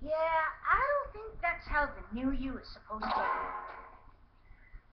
Yeah, I don't think that's how the new you is supposed to.